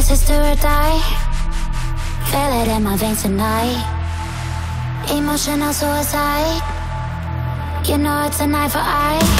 This is to or die. Feel it in my veins tonight. Emotional suicide. You know it's a knife for eye.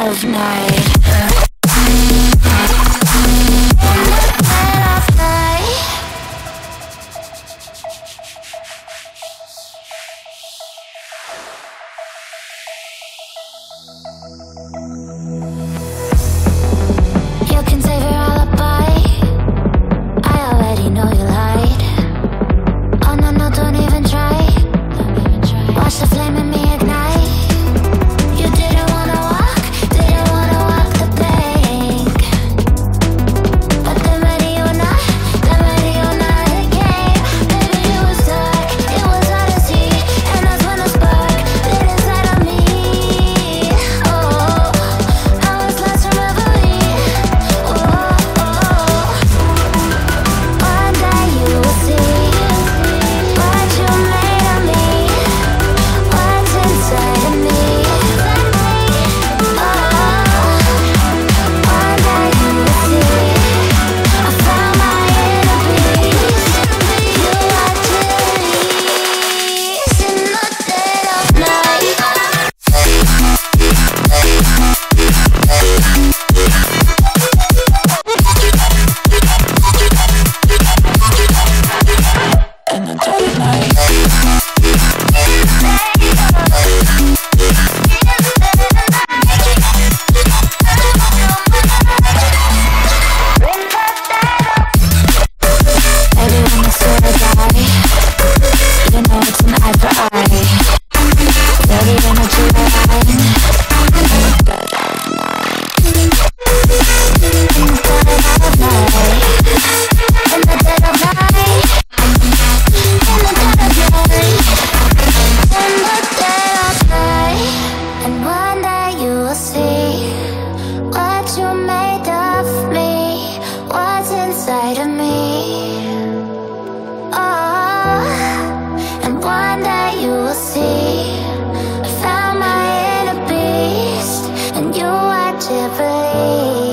of night. to believe